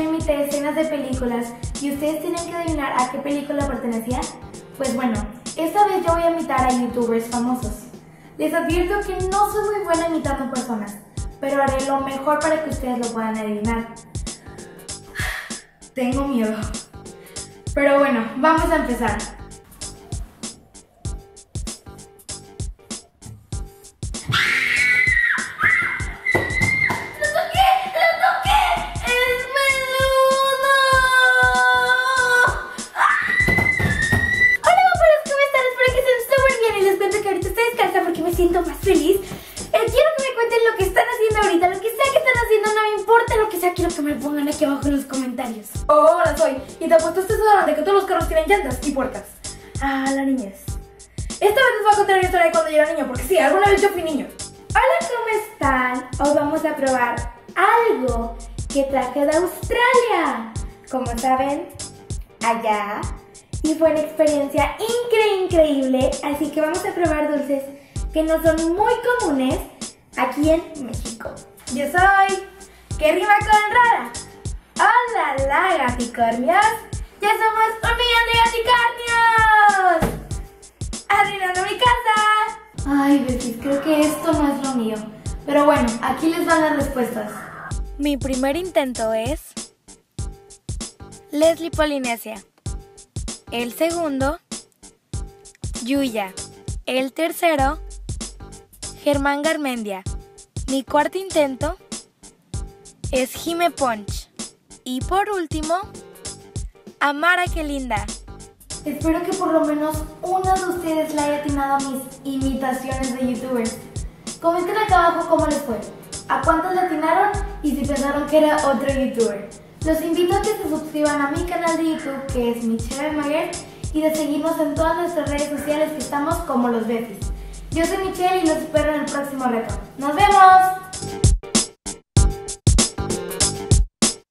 imité escenas de películas y ustedes tienen que adivinar a qué película pertenecía? Pues bueno, esta vez yo voy a imitar a youtubers famosos. Les advierto que no soy muy buena imitando personas, pero haré lo mejor para que ustedes lo puedan adivinar. Tengo miedo. Pero bueno, vamos a empezar. Feliz. Eh, quiero que me cuenten lo que están haciendo ahorita, lo que sea que están haciendo, no me importa lo que sea, quiero que me lo pongan aquí abajo en los comentarios. Oh, hola soy, y te apuesto este de que todos los carros tienen llantas y puertas. Ah, la niñez. Esta vez les voy a contar una historia de cuando yo era niño, porque sí, alguna vez yo fui niño. Hola, ¿cómo están? Hoy vamos a probar algo que traje de Australia. Como saben, allá. Y fue una experiencia incre increíble. Así que vamos a probar dulces que no son muy comunes aquí en México. Yo soy. ¿Qué rima con rara? ¡Hola, la gaticornios! ¡Ya somos un millón de gaticornios! ¡Arruinando mi casa! Ay, Betis, creo que esto no es lo mío. Pero bueno, aquí les van las respuestas. Mi primer intento es Leslie Polinesia. El segundo, Yuya. El tercero, Germán Garmendia. Mi cuarto intento es Jime Punch. Y por último, Amara que linda. Espero que por lo menos uno de ustedes le haya atinado a mis imitaciones de youtubers. Comenten acá abajo cómo les fue, a cuántos le atinaron y si pensaron que era otro youtuber. Los invito a que se suscriban a mi canal de YouTube que es Michelle Mayer y de seguirnos en todas nuestras redes sociales que estamos como los Betis. Yo soy Michelle y los espero en el próximo reto. ¡Nos vemos!